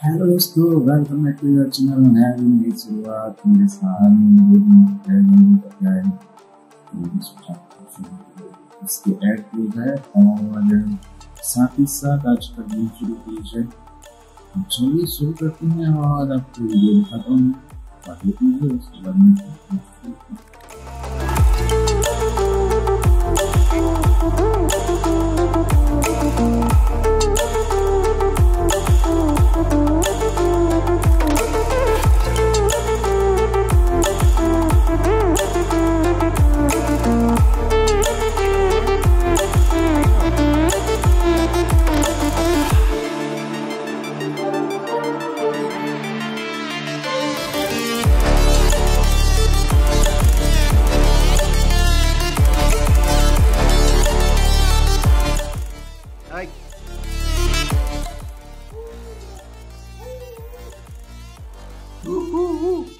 Hello दोस्तों welcome back to your channel नया दिन नई शुरुआत मेरे है इसके ऐड क्लोज है और साथ ही साथ आज का दिन शुरू की है चलिए शुरू करते हैं और आपको वीडियो दिखाता हूँ बाकी उसके बाद में Woo-hoo-hoo!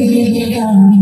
Yeah.